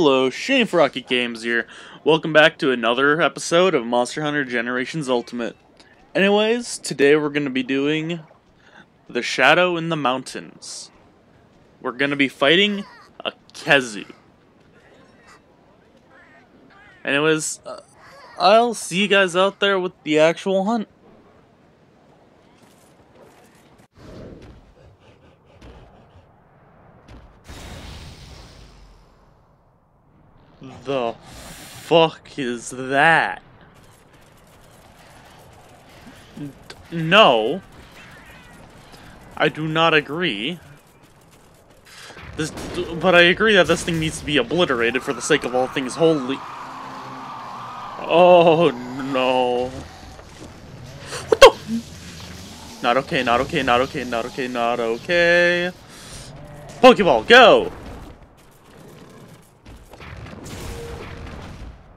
Hello, Shane Rocket Games here. Welcome back to another episode of Monster Hunter Generations Ultimate. Anyways, today we're going to be doing The Shadow in the Mountains. We're going to be fighting a Khezu. Anyways, uh, I'll see you guys out there with the actual hunt. The fuck is that? No. I do not agree. This, but I agree that this thing needs to be obliterated for the sake of all things holy. Oh no. What the? Not okay, not okay, not okay, not okay, not okay. Pokeball, go!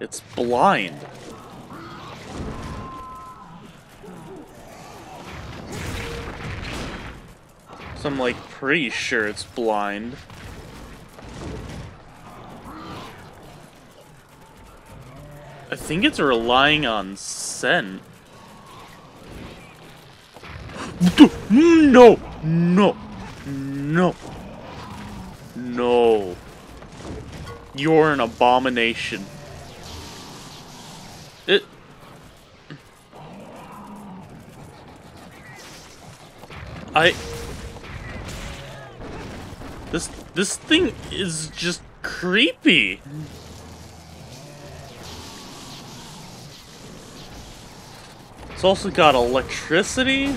It's blind. So I'm like pretty sure it's blind. I think it's relying on scent. No! No! No! No. You're an abomination. It... I... This, this thing is just creepy. It's also got electricity.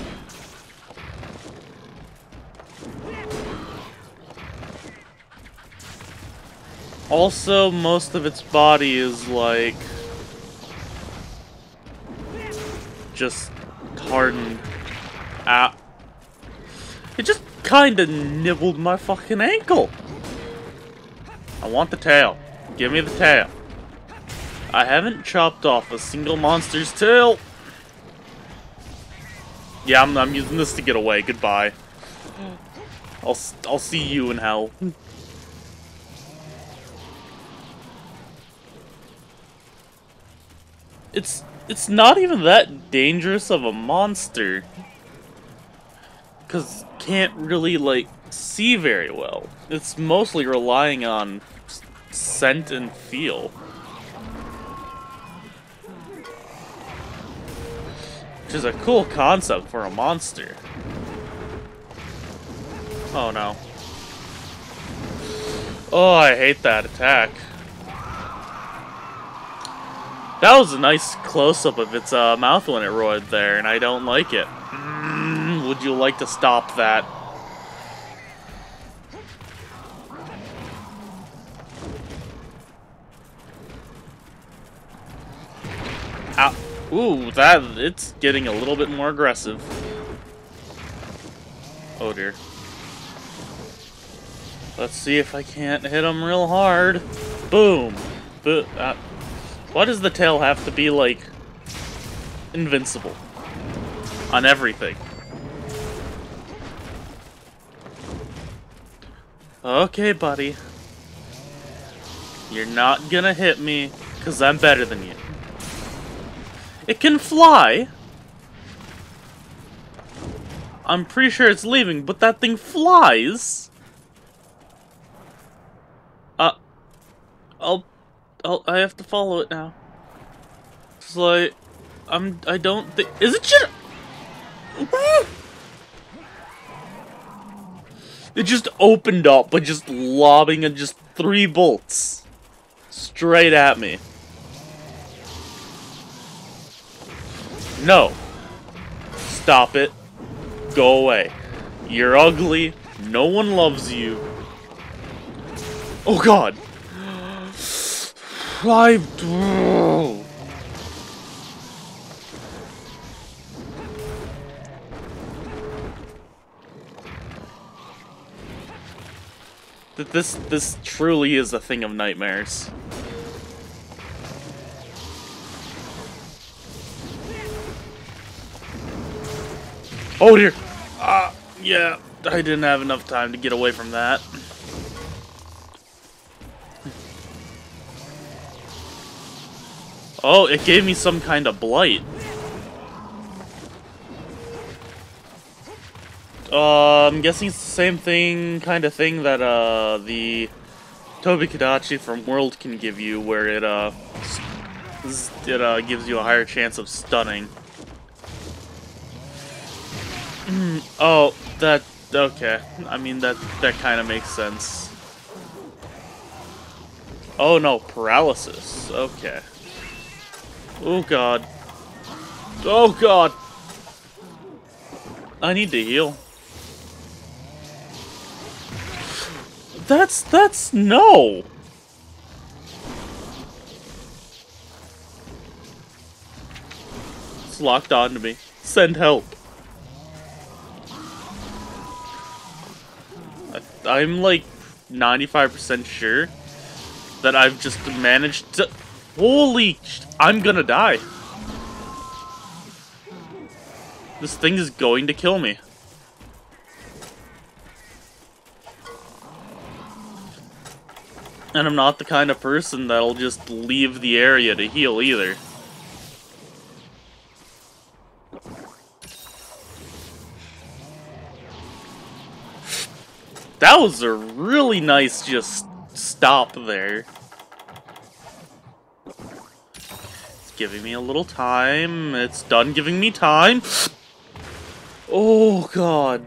Also, most of its body is like... Just hardened out. It just kinda nibbled my fucking ankle. I want the tail. Give me the tail. I haven't chopped off a single monster's tail. Yeah, I'm, I'm using this to get away. Goodbye. I'll, I'll see you in hell. It's, it's not even that dangerous of a monster. Because can't really, like, see very well. It's mostly relying on scent and feel. Which is a cool concept for a monster. Oh no. Oh, I hate that attack. That was a nice close-up of its uh, mouth when it roared there, and I don't like it. Mm, would you like to stop that? Ooh, that, it's getting a little bit more aggressive. Oh dear. Let's see if I can't hit him real hard. Boom. Bo uh, why does the tail have to be, like, invincible? On everything. Okay, buddy. You're not gonna hit me, because I'm better than you. It can fly! I'm pretty sure it's leaving, but that thing flies! Uh, I'll, I'll, I have to follow it now. It's like, I'm, I don't think, is it just, it just opened up by just lobbing and just three bolts straight at me. No. Stop it. Go away. You're ugly. No one loves you. Oh god. That this this truly is a thing of nightmares. Oh dear! Ah, uh, yeah, I didn't have enough time to get away from that. Oh, it gave me some kind of blight. Uh, I'm guessing it's the same thing, kind of thing that uh, the Tobi-Kadachi from World can give you, where it uh, it uh, gives you a higher chance of stunning. oh, that okay. I mean that that kind of makes sense. Oh no, paralysis. Okay. Oh god. Oh god. I need to heal. That's, that's, no! It's locked onto me. Send help. I, I'm like 95% sure that I've just managed to... Holy... I'm gonna die. This thing is going to kill me. And I'm not the kind of person that'll just leave the area to heal either. That was a really nice just stop there. It's giving me a little time. It's done giving me time. Oh, God.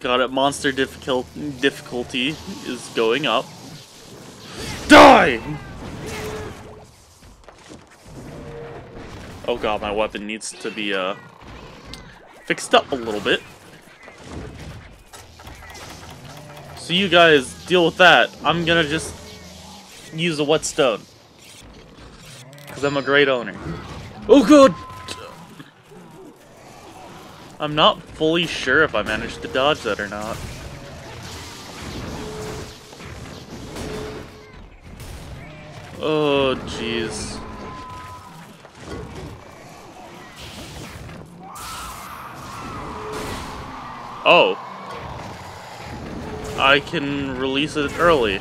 Got it. Monster difficult difficulty is going up. Die! Oh god, my weapon needs to be, uh, fixed up a little bit. So you guys deal with that. I'm gonna just use a whetstone. Because I'm a great owner. Oh god! I'm not fully sure if I managed to dodge that or not. Oh, jeez. Oh. I can release it early.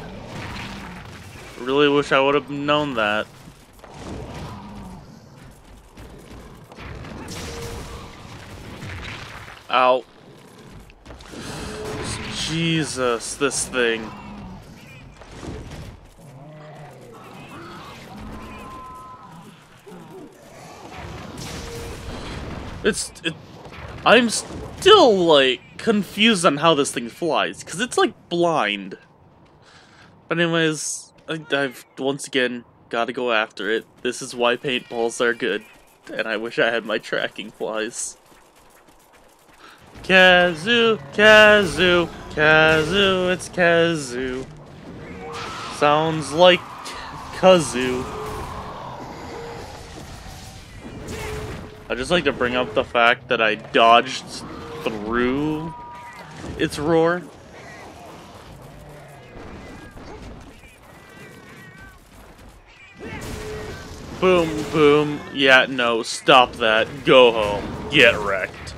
Really wish I would have known that. Ow. Jesus, this thing. It's... It, I'm still, like, confused on how this thing flies, because it's, like, blind. But anyways, I've, once again, gotta go after it. This is why paintballs are good, and I wish I had my tracking flies. Kazoo, Kazoo, Kazoo, it's Kazoo. Sounds like kazoo. I just like to bring up the fact that I dodged through its roar. Boom, boom. Yeah, no, stop that. Go home. Get wrecked.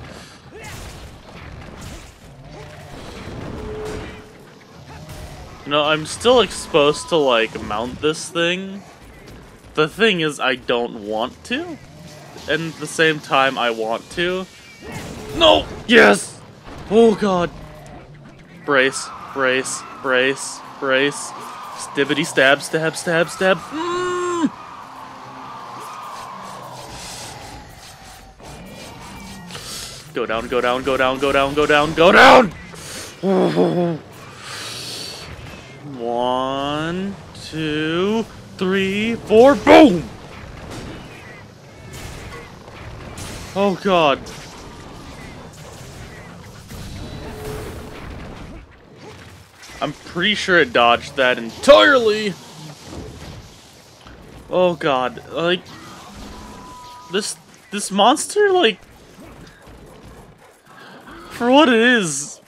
Know, I'm still exposed to, like, mount this thing. The thing is, I don't want to. And at the same time, I want to. No! Yes! Oh, God. Brace, brace, brace, brace. Stibbity stab, stab, stab, stab. Mm! Go down, go down, go down, go down, go down, go down! One, two, three, four, boom! Oh god. I'm pretty sure it dodged that entirely! Oh god, like... This, this monster, like... For what it is,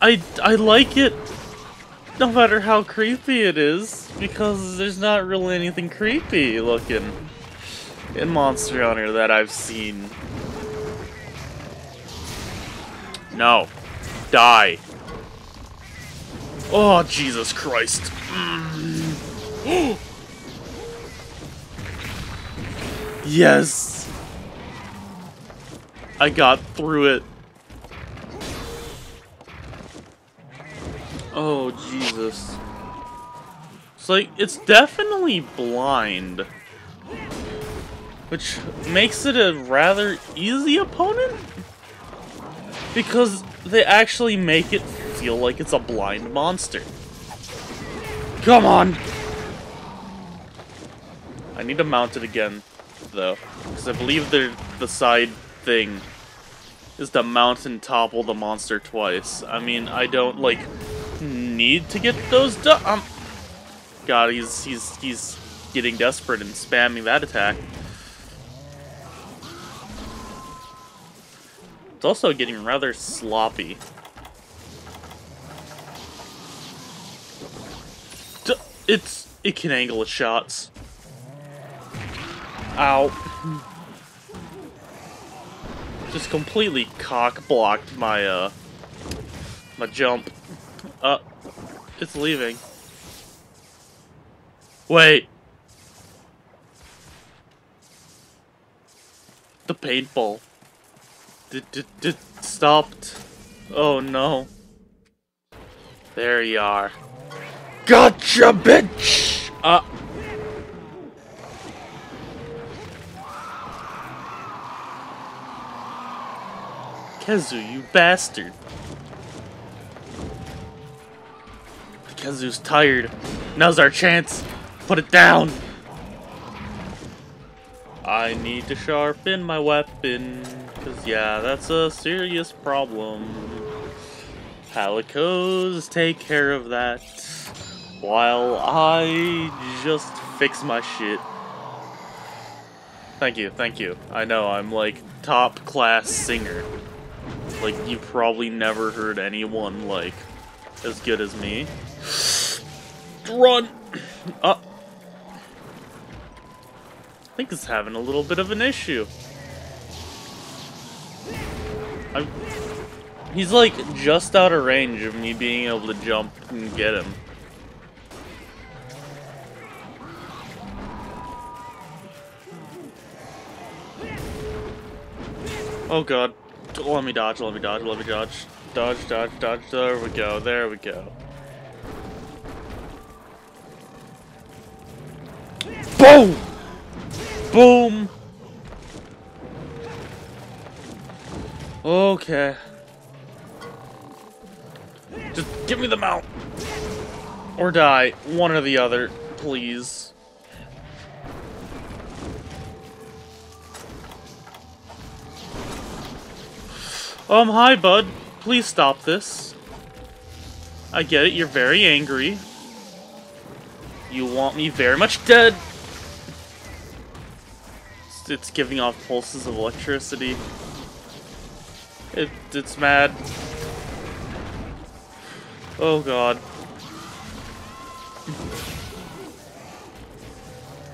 I, I like it no matter how creepy it is, because there's not really anything creepy looking in Monster Hunter that I've seen. No. Die. Oh, Jesus Christ. Yes! I got through it. Oh, Jesus. It's like, it's definitely blind. Which makes it a rather easy opponent? Because they actually make it feel like it's a blind monster. Come on! I need to mount it again, though. Because I believe the, the side thing is to mount and topple the monster twice. I mean, I don't, like, need to get those done. Um, God, he's, he's, he's getting desperate and spamming that attack. It's also getting rather sloppy. D it's it can angle its shots. Ow. Just completely cock blocked my uh my jump. Uh it's leaving. Wait. The paintball. Did, stopped. Oh no. There you are. Gotcha, bitch! Uh. Khezu, you bastard. Khezu's tired. Now's our chance. Put it down. I need to sharpen my weapon. Because, yeah, that's a serious problem. Palicos take care of that. While I just fix my shit. Thank you, thank you. I know, I'm like top class singer. Like, you probably never heard anyone like as good as me. Run! Uh, I think it's having a little bit of an issue. I'm, he's like just out of range of me being able to jump and get him. Oh god. Let me dodge, let me dodge, let me dodge. Dodge, dodge, dodge. There we go, there we go. Boom! Boom! Okay. Just give me the mount. Or die. One or the other, please. Um, hi, bud. Please stop this. I get it, you're very angry. You want me very much dead. It's giving off pulses of electricity. It, it's mad. Oh god.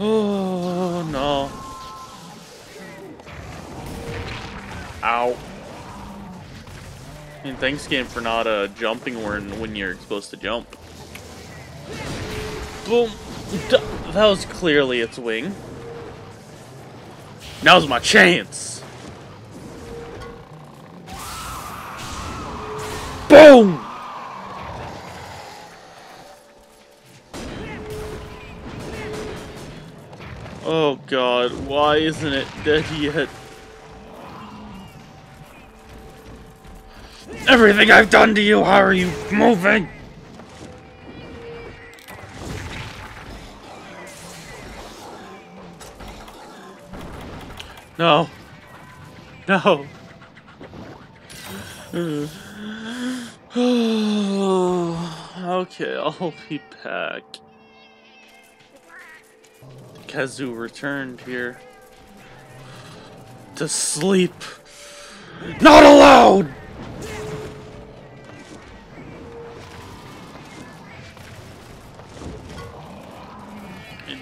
Oh no. Ow. Mean, thanks game for not uh, jumping when, when you're supposed to jump. Boom. That was clearly its wing. Now's my chance. Boom! Oh god, why isn't it dead yet? Everything I've done to you, how are you moving? No. No. okay, I'll be back. Khezu returned here. To sleep. Not allowed!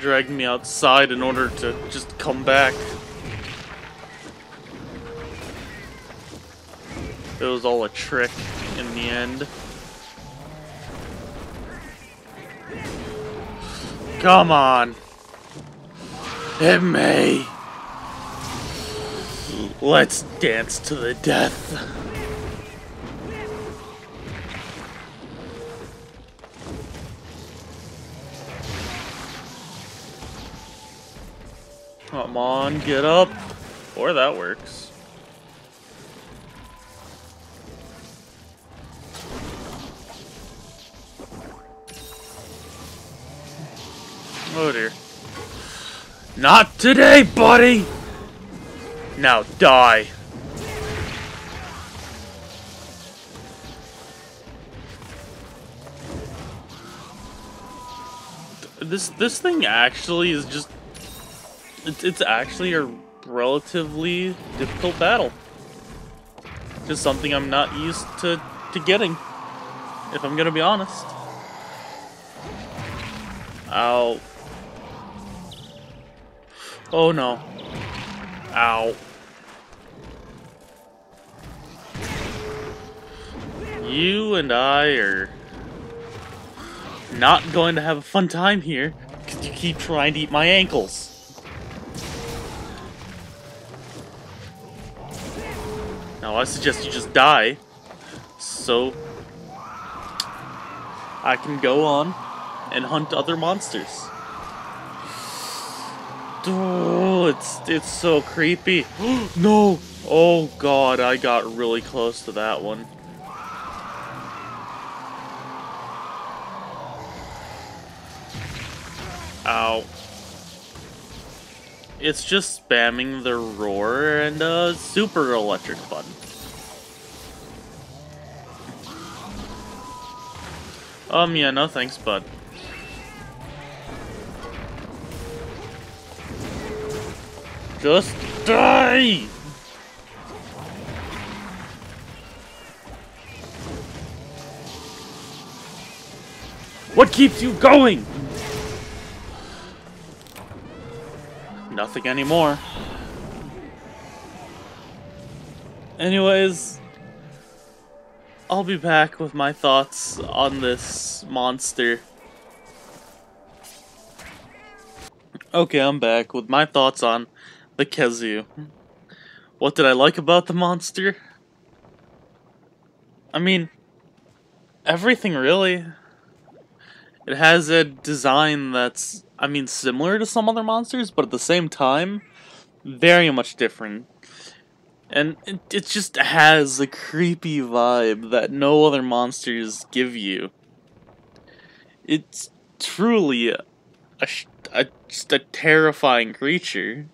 Dragged me outside in order to just come back. It was all a trick in the end. Come on. Hit me. Let's dance to the death. Come on, get up. Or that works. Oh dear. Not today, buddy! Now die. This this thing actually is just it's it's actually a relatively difficult battle. Just something I'm not used to to getting. If I'm gonna be honest. Ow. Oh no. Ow. You and I are not going to have a fun time here because you keep trying to eat my ankles. Now I suggest you just die so I can go on and hunt other monsters. Oh, it's it's so creepy. no! Oh god, I got really close to that one. Ow. It's just spamming the roar and a super electric button. Um, yeah, no thanks, bud. Just die! What keeps you going? Nothing anymore. Anyways, I'll be back with my thoughts on this monster. Okay, I'm back with my thoughts on the Khezu. What did I like about the monster? I mean, everything really. It has a design that's, I mean, similar to some other monsters, but at the same time, very much different. And it, it just has a creepy vibe that no other monsters give you. It's truly a, a, a just a terrifying creature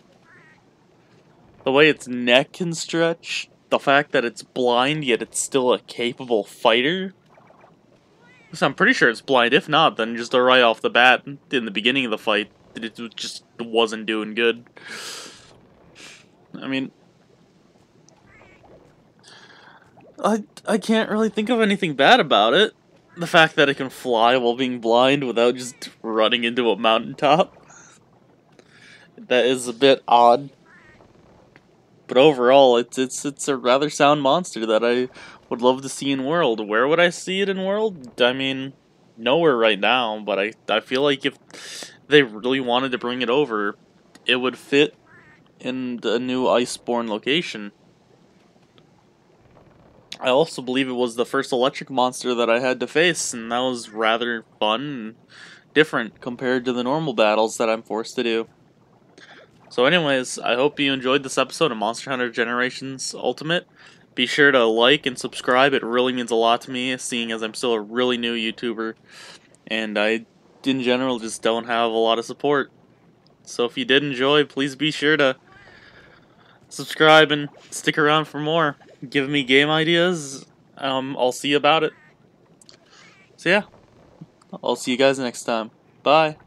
the way its neck can stretch, the fact that it's blind yet it's still a capable fighter. So I'm pretty sure it's blind. If not, then just right off the bat, in the beginning of the fight, it just wasn't doing good. I mean, I I can't really think of anything bad about it. The fact that it can fly while being blind without just running into a mountaintop. That is a bit odd. But overall, it's it's it's a rather sound monster that I would love to see in World. Where would I see it in World? I mean, nowhere right now, but I, I feel like if they really wanted to bring it over, it would fit in a new Iceborne location. I also believe it was the first electric monster that I had to face, and that was rather fun and different compared to the normal battles that I'm forced to do. So anyways, I hope you enjoyed this episode of Monster Hunter Generations Ultimate. Be sure to like and subscribe, it really means a lot to me, seeing as I'm still a really new YouTuber, and I, in general, just don't have a lot of support. So if you did enjoy, please be sure to subscribe and stick around for more. Give me game ideas, um, I'll see about it. So yeah, I'll see you guys next time. Bye.